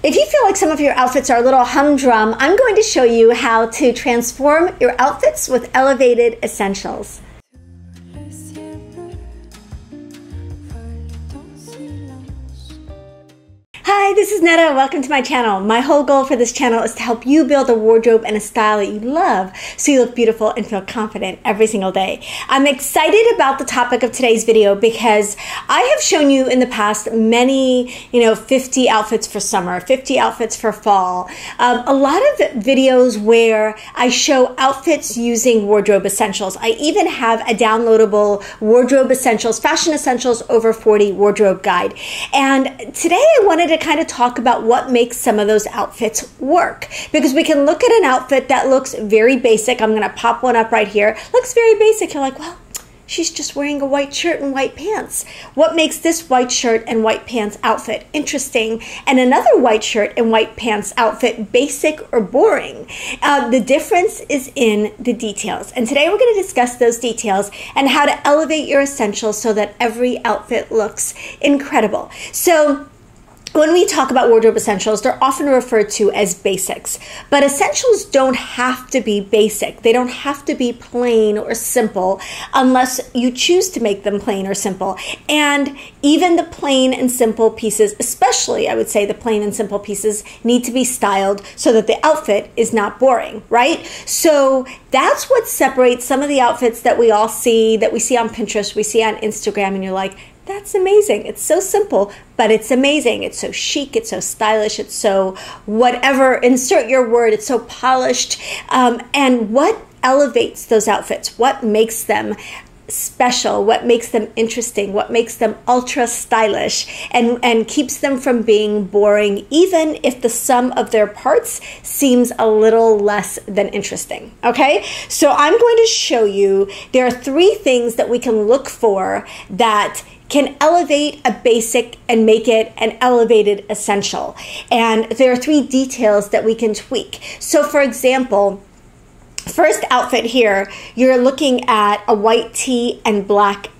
If you feel like some of your outfits are a little humdrum, I'm going to show you how to transform your outfits with elevated essentials. Hi, this is Nada. Welcome to my channel. My whole goal for this channel is to help you build a wardrobe and a style that you love so you look beautiful and feel confident every single day. I'm excited about the topic of today's video because I have shown you in the past many, you know, 50 outfits for summer, 50 outfits for fall, um, a lot of videos where I show outfits using wardrobe essentials. I even have a downloadable wardrobe essentials, fashion essentials over 40 wardrobe guide. And today I wanted to kind of talk about what makes some of those outfits work. Because we can look at an outfit that looks very basic. I'm going to pop one up right here. Looks very basic. You're like, well, she's just wearing a white shirt and white pants. What makes this white shirt and white pants outfit interesting and another white shirt and white pants outfit basic or boring? Uh, the difference is in the details. And today we're going to discuss those details and how to elevate your essentials so that every outfit looks incredible. So, when we talk about wardrobe essentials, they're often referred to as basics. But essentials don't have to be basic. They don't have to be plain or simple unless you choose to make them plain or simple. And even the plain and simple pieces, especially I would say the plain and simple pieces, need to be styled so that the outfit is not boring, right? So that's what separates some of the outfits that we all see, that we see on Pinterest, we see on Instagram, and you're like, that's amazing. It's so simple, but it's amazing. It's so chic, it's so stylish, it's so whatever, insert your word, it's so polished. Um, and what elevates those outfits? What makes them special, what makes them interesting, what makes them ultra stylish, and, and keeps them from being boring, even if the sum of their parts seems a little less than interesting. Okay, so I'm going to show you there are three things that we can look for that can elevate a basic and make it an elevated essential. And there are three details that we can tweak. So, for example, first outfit here, you're looking at a white tee and black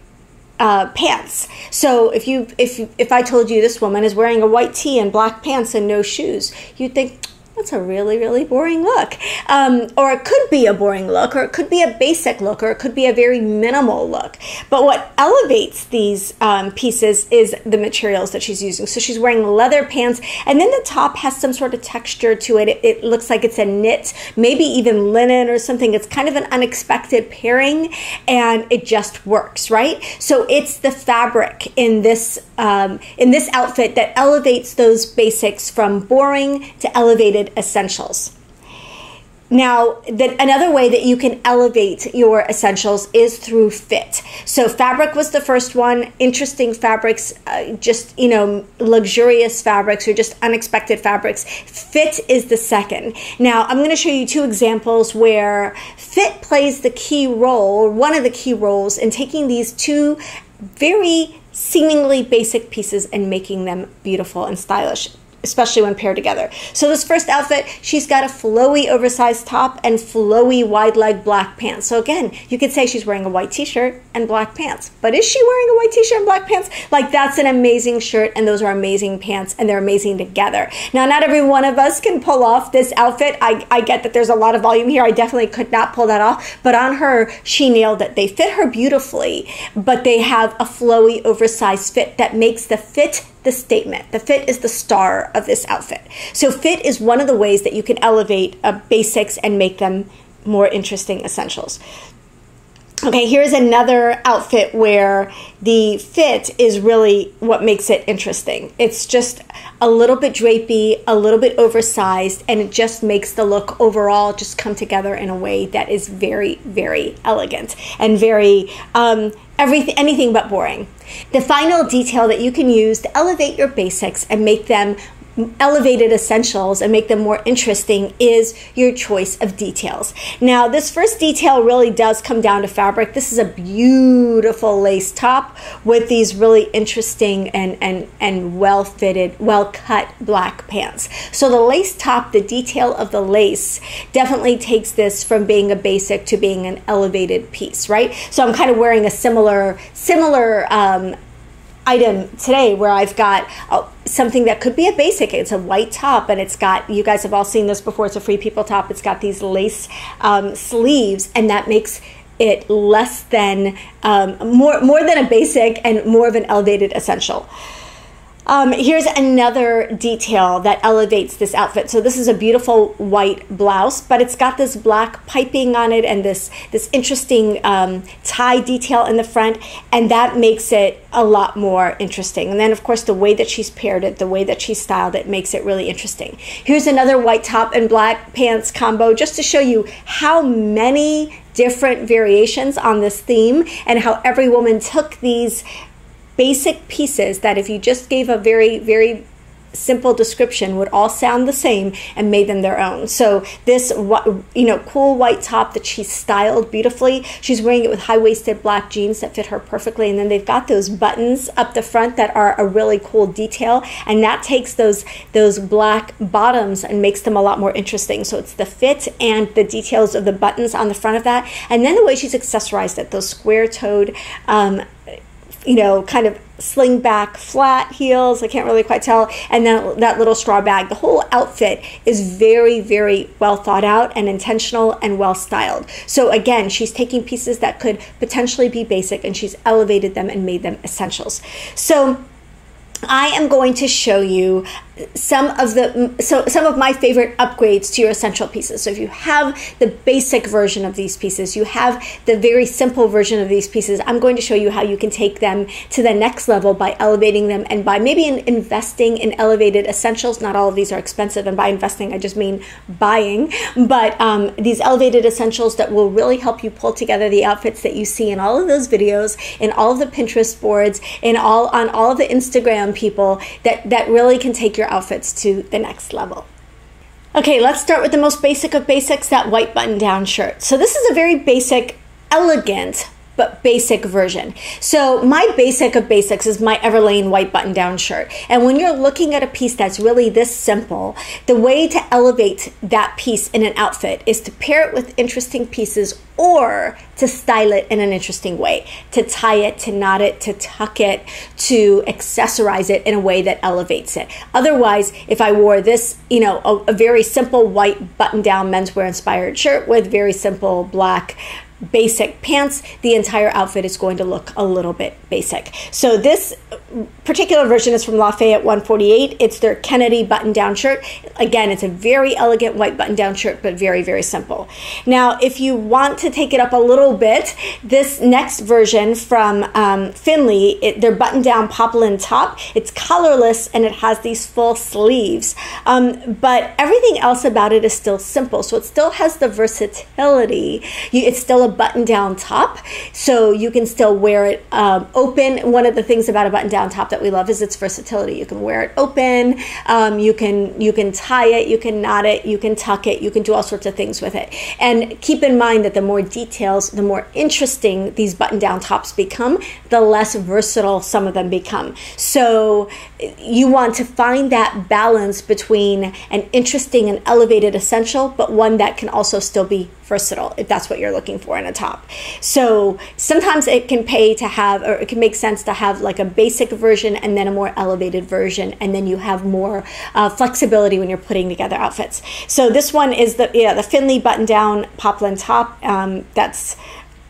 uh, pants. So if you if if I told you this woman is wearing a white tee and black pants and no shoes, you'd think that's a really, really boring look. Um, or it could be a boring look, or it could be a basic look, or it could be a very minimal look. But what elevates these um, pieces is the materials that she's using. So she's wearing leather pants, and then the top has some sort of texture to it. It, it looks like it's a knit, maybe even linen or something. It's kind of an unexpected pairing, and it just works, right? So it's the fabric in this um, in this outfit that elevates those basics from boring to elevated essentials. Now, that another way that you can elevate your essentials is through fit. So, fabric was the first one. Interesting fabrics, uh, just you know, luxurious fabrics or just unexpected fabrics. Fit is the second. Now, I'm going to show you two examples where fit plays the key role, one of the key roles in taking these two very seemingly basic pieces and making them beautiful and stylish especially when paired together. So this first outfit, she's got a flowy oversized top and flowy wide leg black pants. So again, you could say she's wearing a white t-shirt and black pants. But is she wearing a white t-shirt and black pants? Like that's an amazing shirt and those are amazing pants and they're amazing together. Now, not every one of us can pull off this outfit. I, I get that there's a lot of volume here. I definitely could not pull that off. But on her, she nailed it. They fit her beautifully, but they have a flowy oversized fit that makes the fit the statement. The fit is the star of this outfit. So, fit is one of the ways that you can elevate uh, basics and make them more interesting essentials. Okay, here's another outfit where the fit is really what makes it interesting. It's just a little bit drapey, a little bit oversized, and it just makes the look overall just come together in a way that is very, very elegant and very um, everything, anything but boring. The final detail that you can use to elevate your basics and make them elevated essentials and make them more interesting is your choice of details. Now, this first detail really does come down to fabric. This is a beautiful lace top with these really interesting and, and, and well fitted, well cut black pants. So, the lace top, the detail of the lace definitely takes this from being a basic to being an elevated piece, right? So, I'm kind of wearing a similar, similar, um, item today where I've got uh, something that could be a basic. It's a white top, and it's got, you guys have all seen this before, it's a Free People top. It's got these lace um, sleeves, and that makes it less than, um, more, more than a basic and more of an elevated essential. Um, here's another detail that elevates this outfit. So this is a beautiful white blouse, but it's got this black piping on it and this this interesting um, tie detail in the front, and that makes it a lot more interesting. And then of course the way that she's paired it, the way that she styled it, makes it really interesting. Here's another white top and black pants combo, just to show you how many different variations on this theme and how every woman took these basic pieces that if you just gave a very, very simple description would all sound the same and made them their own. So this you know cool white top that she styled beautifully. She's wearing it with high-waisted black jeans that fit her perfectly and then they've got those buttons up the front that are a really cool detail and that takes those those black bottoms and makes them a lot more interesting. So it's the fit and the details of the buttons on the front of that and then the way she's accessorized it, those square-toed um, you know, kind of sling back flat heels. I can't really quite tell. And then that little straw bag. The whole outfit is very, very well thought out and intentional and well styled. So again, she's taking pieces that could potentially be basic and she's elevated them and made them essentials. So I am going to show you some of the so some of my favorite upgrades to your essential pieces. So if you have the basic version of these pieces, you have the very simple version of these pieces, I'm going to show you how you can take them to the next level by elevating them and by maybe in investing in elevated essentials. Not all of these are expensive, and by investing I just mean buying, but um, these elevated essentials that will really help you pull together the outfits that you see in all of those videos, in all of the Pinterest boards, in all on all of the Instagram people that, that really can take your outfits to the next level. Okay, let's start with the most basic of basics that white button down shirt. So, this is a very basic, elegant but basic version. So my basic of basics is my Everlane white button down shirt. And when you're looking at a piece that's really this simple, the way to elevate that piece in an outfit is to pair it with interesting pieces or to style it in an interesting way, to tie it, to knot it, to tuck it, to accessorize it in a way that elevates it. Otherwise, if I wore this, you know, a, a very simple white button down menswear inspired shirt with very simple black basic pants, the entire outfit is going to look a little bit basic. So this particular version is from Lafayette 148. It's their Kennedy button down shirt. Again, it's a very elegant white button down shirt, but very, very simple. Now, if you want to take it up a little bit, this next version from um, Finley, it, their button down poplin top, it's colorless and it has these full sleeves. Um, but everything else about it is still simple. So it still has the versatility. You, it's still a button down top, so you can still wear it um, open. One of the things about a button down top that we love is its versatility. You can wear it open, um, you can you can tie it, you can knot it, you can tuck it, you can do all sorts of things with it. And keep in mind that the more details, the more interesting these button down tops become, the less versatile some of them become. So you want to find that balance between an interesting and elevated essential, but one that can also still be versatile if that's what you're looking for in a top. So sometimes it can pay to have, or it can make sense to have like a basic version and then a more elevated version, and then you have more uh, flexibility when you're putting together outfits. So this one is the yeah the Finley button down poplin top. Um, that's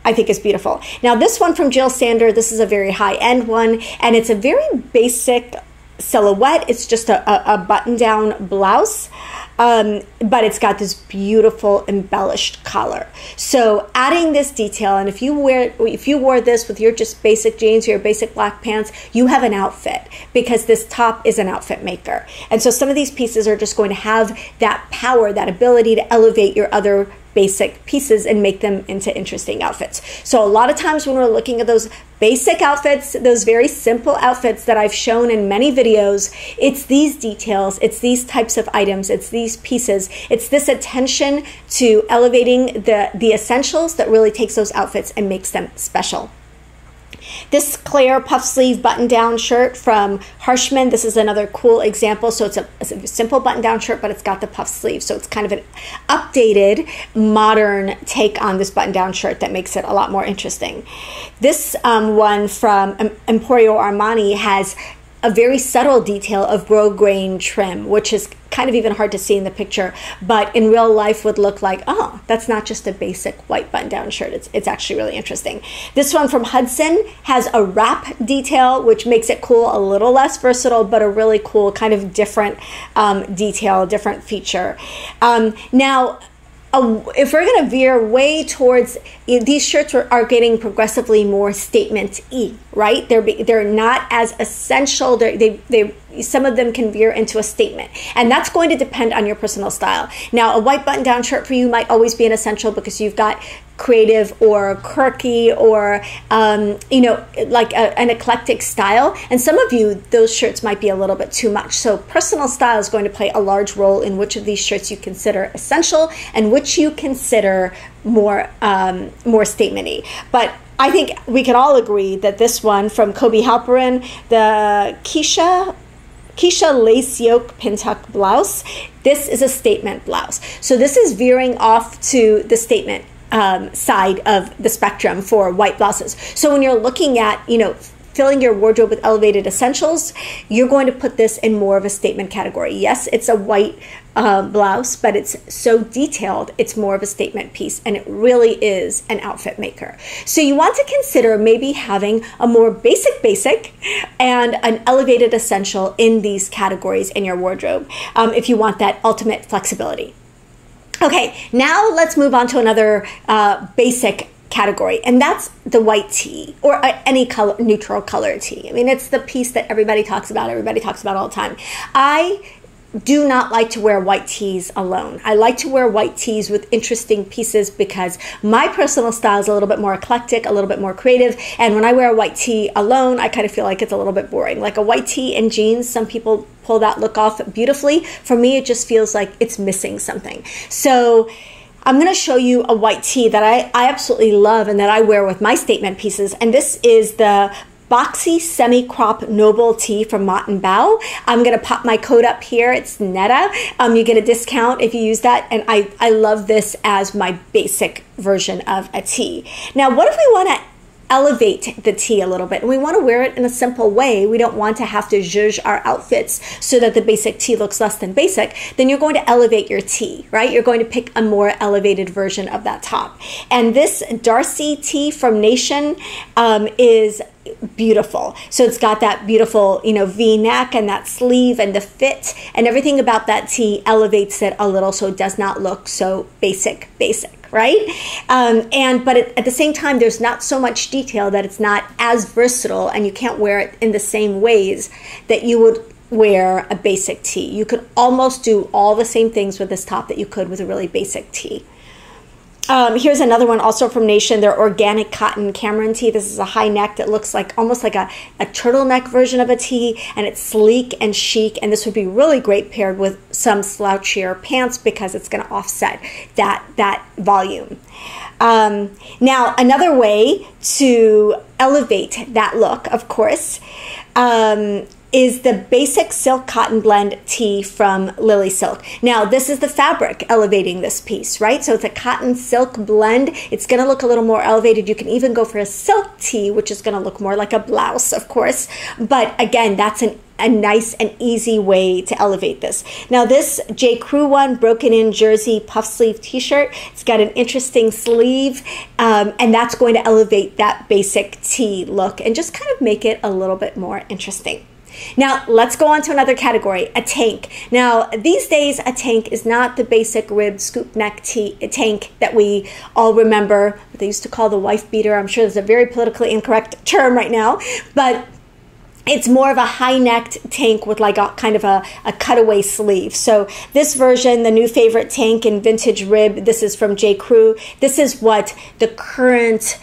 I think is beautiful. Now this one from Jill Sander, this is a very high end one, and it's a very basic silhouette. It's just a, a, a button down blouse. Um, but it's got this beautiful embellished collar. So adding this detail, and if you wear if you wore this with your just basic jeans or your basic black pants, you have an outfit because this top is an outfit maker. And so some of these pieces are just going to have that power, that ability to elevate your other basic pieces and make them into interesting outfits. So a lot of times when we're looking at those basic outfits, those very simple outfits that I've shown in many videos, it's these details, it's these types of items, it's these pieces, it's this attention to elevating the, the essentials that really takes those outfits and makes them special. This Claire puff sleeve button down shirt from Harshman. This is another cool example. So it's a, a, simple button down shirt, but it's got the puff sleeve. So it's kind of an updated, modern take on this button down shirt that makes it a lot more interesting. This um, one from Emporio Armani has a very subtle detail of grosgrain trim, which is kind of even hard to see in the picture, but in real life would look like, oh, that's not just a basic white button down shirt. It's, it's actually really interesting. This one from Hudson has a wrap detail, which makes it cool, a little less versatile, but a really cool kind of different um, detail, different feature. Um, now, uh, if we're going to veer way towards these shirts are, are getting progressively more statement e right? They're they're not as essential they're, they they some of them can veer into a statement. And that's going to depend on your personal style. Now a white button down shirt for you might always be an essential because you've got creative or quirky or um, you know like a, an eclectic style and some of you those shirts might be a little bit too much so personal style is going to play a large role in which of these shirts you consider essential and which you consider more um, more statementy but I think we can all agree that this one from Kobi Halperin, the Keisha Keisha lace yoke pintuck blouse. This is a statement blouse. So this is veering off to the statement um, side of the spectrum for white blouses. So when you're looking at, you know, filling your wardrobe with elevated essentials, you're going to put this in more of a statement category. Yes, it's a white uh, blouse, but it's so detailed, it's more of a statement piece, and it really is an outfit maker. So you want to consider maybe having a more basic basic and an elevated essential in these categories in your wardrobe um, if you want that ultimate flexibility. Okay, now let's move on to another uh, basic category, and that's the white tee or uh, any color, neutral color tee. I mean, it's the piece that everybody talks about, everybody talks about all the time. I do not like to wear white tees alone. I like to wear white tees with interesting pieces because my personal style is a little bit more eclectic, a little bit more creative. And when I wear a white tee alone, I kind of feel like it's a little bit boring. Like a white tee and jeans, some people pull that look off beautifully. For me, it just feels like it's missing something. So, I'm going to show you a white tee that I, I absolutely love and that I wear with my statement pieces. And this is the boxy semi-crop noble tee from Mott and Bow. I'm gonna pop my code up here. It's Nada. Um, you get a discount if you use that, and I I love this as my basic version of a tee. Now, what if we want to elevate the tee a little bit and we want to wear it in a simple way we don't want to have to zhuzh our outfits so that the basic tee looks less than basic then you're going to elevate your tee right you're going to pick a more elevated version of that top and this darcy tee from nation um, is beautiful. So it's got that beautiful, you know, V neck and that sleeve and the fit and everything about that tee elevates it a little so it does not look so basic, basic right? Um, and but it, at the same time, there's not so much detail that it's not as versatile, and you can't wear it in the same ways that you would wear a basic tee. You could almost do all the same things with this top that you could with a really basic tee. Um, here's another one also from Nation. Their organic cotton Cameron tee. This is a high neck that looks like almost like a, a turtleneck version of a tee, and it's sleek and chic. And this would be really great paired with some slouchier pants because it's going to offset that that volume. Um, now, another way to elevate that look, of course, um, is the basic silk cotton blend tee from Lily Silk. Now, this is the fabric elevating this piece, right? So it's a cotton silk blend. It's going to look a little more elevated. You can even go for a silk tee, which is going to look more like a blouse, of course. But again, that's an a nice and easy way to elevate this. Now this J. Crew one, broken in jersey puff sleeve t-shirt, it's got an interesting sleeve um, and that's going to elevate that basic tee look and just kind of make it a little bit more interesting. Now, let's go on to another category a tank. Now, these days, a tank is not the basic ribbed scoop neck tee, eh, tank that we all remember. They used to call the wife beater. I'm sure there's a very politically incorrect term right now, but it's more of a high-necked tank with like a kind of a, a cutaway sleeve. So this version, the new favorite tank in vintage rib, this is from J. Crew. This is what the current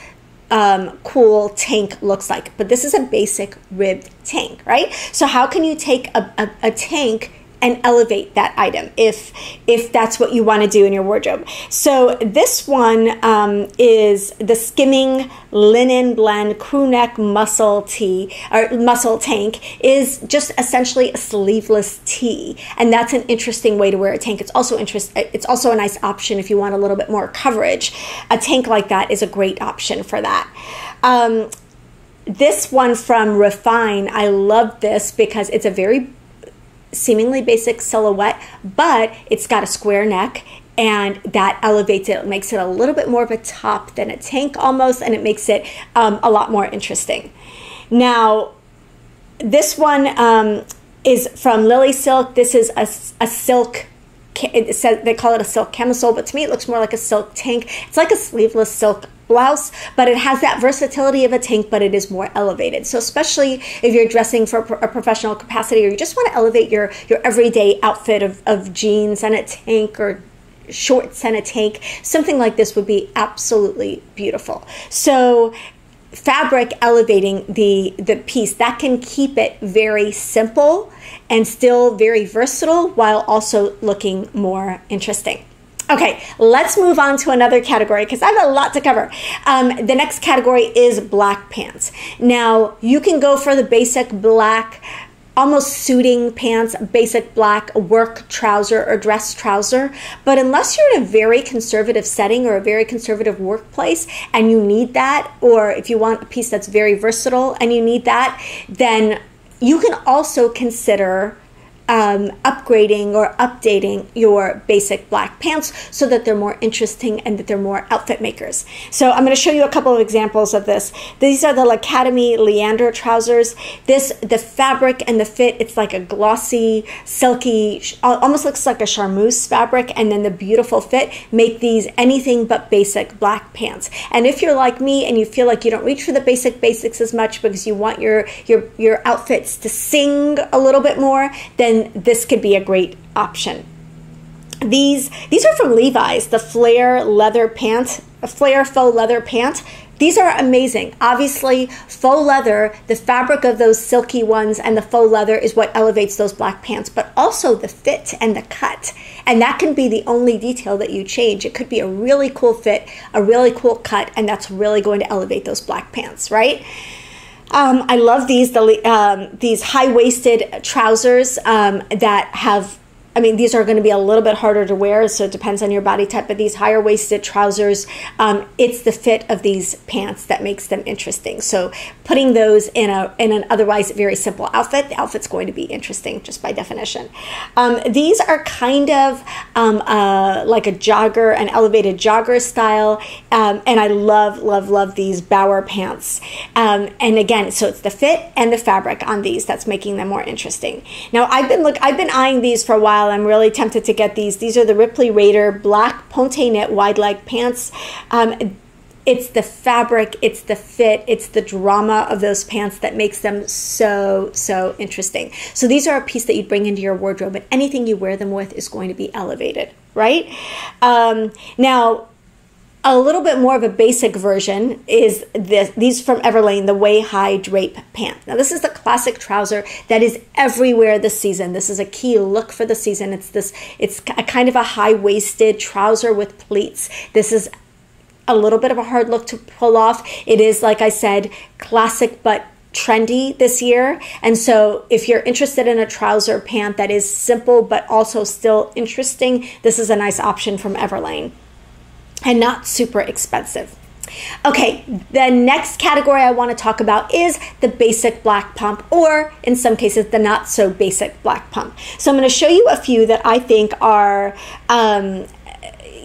um, cool tank looks like. But this is a basic ribbed tank, right? So how can you take a, a, a tank and elevate that item if if that's what you want to do in your wardrobe. So this one um, is the skimming linen blend crew neck muscle tee or muscle tank is just essentially a sleeveless tee, and that's an interesting way to wear a tank. It's also interest. It's also a nice option if you want a little bit more coverage. A tank like that is a great option for that. Um, this one from Refine, I love this because it's a very seemingly basic silhouette, but it's got a square neck and that elevates it, it makes it a little bit more of a top than a tank almost, and it makes it um, a lot more interesting. Now, this one um, is from Lily Silk. This is a, a silk. It says they call it a silk camisole, but to me it looks more like a silk tank. It's like a sleeveless silk blouse, but it has that versatility of a tank, but it is more elevated. So especially if you're dressing for a professional capacity or you just want to elevate your your everyday outfit of, of jeans and a tank or shorts and a tank, something like this would be absolutely beautiful. So fabric elevating the the piece that can keep it very simple and still very versatile while also looking more interesting. Okay, let's move on to another category because I have a lot to cover. Um, the next category is black pants. Now, you can go for the basic black almost suiting pants, basic black work trouser or dress trouser. But unless you're in a very conservative setting or a very conservative workplace and you need that, or if you want a piece that's very versatile and you need that, then you can also consider um, upgrading or updating your basic black pants so that they're more interesting and that they're more outfit makers. So I'm going to show you a couple of examples of this. These are the L'Academie Leander trousers. This, the fabric and the fit, it's like a glossy, silky, almost looks like a charmeuse fabric, and then the beautiful fit make these anything but basic black pants. And if you're like me and you feel like you don't reach for the basic basics as much because you want your your your outfits to sing a little bit more, then then this could be a great option. These these are from Levi's, the flare leather pant, a flare faux leather pant. These are amazing. Obviously, faux leather, the fabric of those silky ones and the faux leather is what elevates those black pants, but also the fit and the cut. And that can be the only detail that you change. It could be a really cool fit, a really cool cut, and that's really going to elevate those black pants, right? Um, I love these the um, these high waisted trousers um, that have I mean, these are going to be a little bit harder to wear, so it depends on your body type. But these higher waisted trousers, um, it's the fit of these pants that makes them interesting. So putting those in a in an otherwise very simple outfit, the outfit's going to be interesting just by definition. Um, these are kind of um, uh, like a jogger, an elevated jogger style, um, and I love love love these Bauer pants. Um, and again, so it's the fit and the fabric on these that's making them more interesting. Now I've been look I've been eyeing these for a while style. I'm really tempted to get these. These are the Ripley Rader black ponte knit wide leg pants. Um, it's the fabric, it's the fit, it's the drama of those pants that makes them so, so interesting. So these are a piece that you bring into your wardrobe, and anything you wear them with is going to be elevated, right? Um, now, a little bit more of a basic version is this these from Everlane, the way high drape pant. Now this is the classic trouser that is everywhere this season. This is a key look for the season. It's this it's a kind of a high-waisted trouser with pleats. This is a little bit of a hard look to pull off. It is like I said, classic but trendy this year. And so, if you're interested in a trouser pant that is simple but also still interesting, this is a nice option from Everlane and not super expensive. Okay, the next category I want to talk about is the basic black pump, or in some cases, the not so basic black pump. So, I'm going to show you a few that I think are um,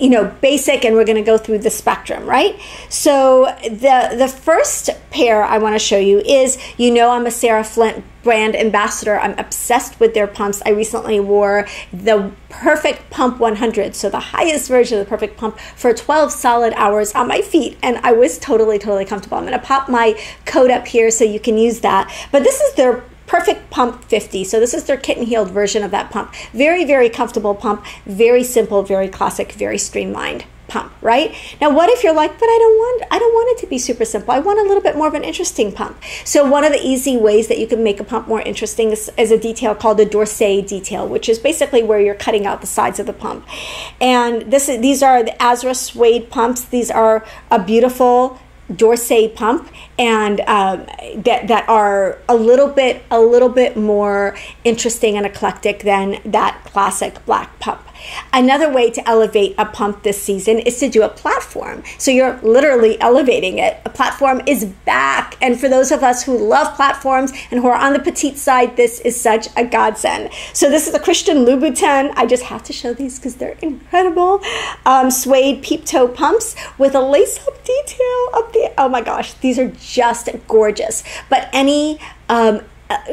you know basic and we're going to go through the spectrum right? So the the first pair i want to show you is you know i'm a sarah flint brand ambassador. I'm obsessed with their pumps. I recently wore the perfect pump 100 so the highest version of the perfect pump for 12 solid hours on my feet and i was totally totally comfortable. I'm going to pop my coat up here so you can use that. But this is their Perfect Pump 50. So this is their kitten heeled version of that pump. Very, very comfortable pump. Very simple, very classic, very streamlined pump, right? Now what if you're like, but I don't want I don't want it to be super simple. I want a little bit more of an interesting pump. So one of the easy ways that you can make a pump more interesting is, is a detail called the d'Orsay detail, which is basically where you're cutting out the sides of the pump. And this is, these are the Azra suede pumps. These are a beautiful d'Orsay pump and um, that that are a little bit a little bit more interesting and eclectic than that classic black pump. Another way to elevate a pump this season is to do a platform. So you're literally elevating it. A platform is back. And for those of us who love platforms and who are on the petite side, this is such a godsend. So this is a Christian Louboutin. I just have to show these because they're incredible. Um, suede peep toe pumps with a lace up detail up the. Oh my gosh, these are just gorgeous. But any um,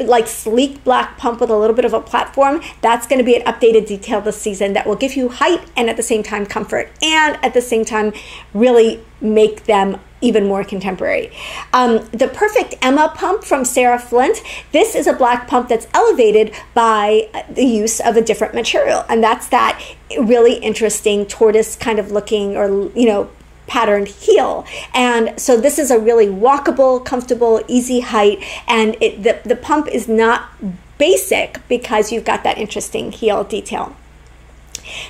like sleek black pump with a little bit of a platform, that's going to be an updated detail this season that will give you height and at the same time comfort and at the same time really make them even more contemporary. Um, the Perfect Emma pump from Sarah Flint. This is a black pump that's elevated by the use of a different material, and that's that really interesting tortoise kind of looking or you know patterned heel. And so this is a really walkable, comfortable, easy height. And it, the, the pump is not basic because you've got that interesting heel detail.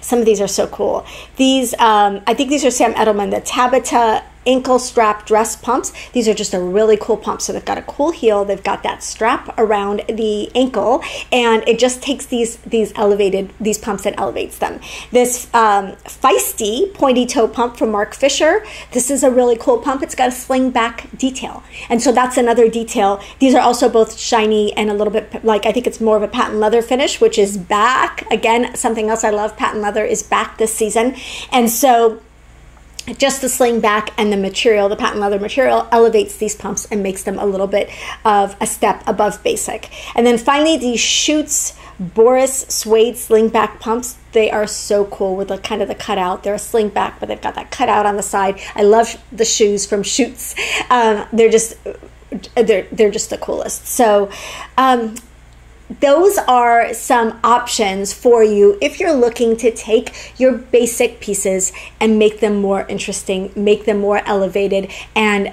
Some of these are so cool. These, um, I think these are Sam Edelman, the Tabata ankle strap dress pumps. These are just a really cool pump. So they've got a cool heel. They've got that strap around the ankle, and it just takes these these elevated these pumps and elevates them. This um, feisty pointy toe pump from Marc Fisher. This is a really cool pump. It's got a sling back detail, and so that's another detail. These are also both shiny and a little bit like I think it's more of a patent leather finish, which is back again. Something else I love. Patent leather is back this season, and so just the sling back and the material, the patent leather material, elevates these pumps and makes them a little bit of a step above basic. And then finally, these Schutz Boris suede sling back pumps. They are so cool with the kind of the cutout. They're a sling back, but they've got that cutout on the side. I love the shoes from Schutz. Um, they're just they're they're just the coolest. So um, those are some options for you if you're looking to take your basic pieces and make them more interesting, make them more elevated, and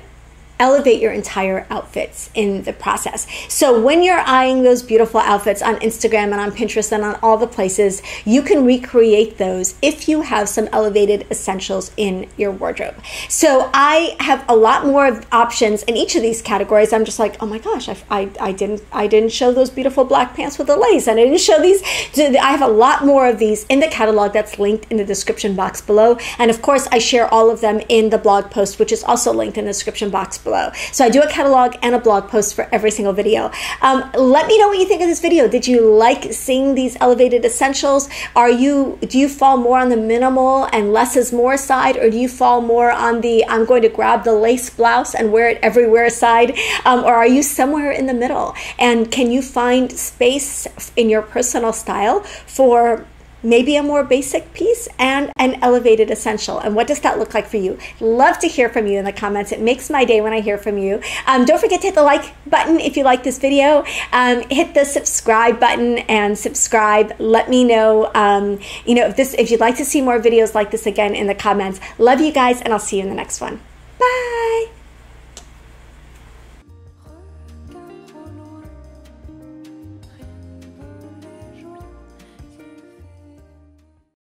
elevate your entire outfits in the process. So when you're eyeing those beautiful outfits on Instagram and on Pinterest and on all the places, you can recreate those if you have some elevated essentials in your wardrobe. So I have a lot more options in each of these categories. I'm just like, oh my gosh, I, I, I didn't I didn't show those beautiful black pants with the lace, and I didn't show these. I have a lot more of these in the catalog that's linked in the description box below, and of course I share all of them in the blog post, which is also linked in the description box below. So I do a catalog and a blog post for every single video. Um, let me know what you think of this video. Did you like seeing these elevated essentials? Are you do you fall more on the minimal and less is more side, or do you fall more on the I'm going to grab the lace blouse and wear it everywhere side, um, or are you somewhere in the middle? And can you find space in your personal style for maybe a more basic piece and an elevated essential. And what does that look like for you? Love to hear from you in the comments. It makes my day when I hear from you. Um, don't forget to hit the like button if you like this video. Um, hit the subscribe button and subscribe. Let me know, um, you know, if this if you'd like to see more videos like this again in the comments. Love you guys, and I'll see you in the next one. Bye.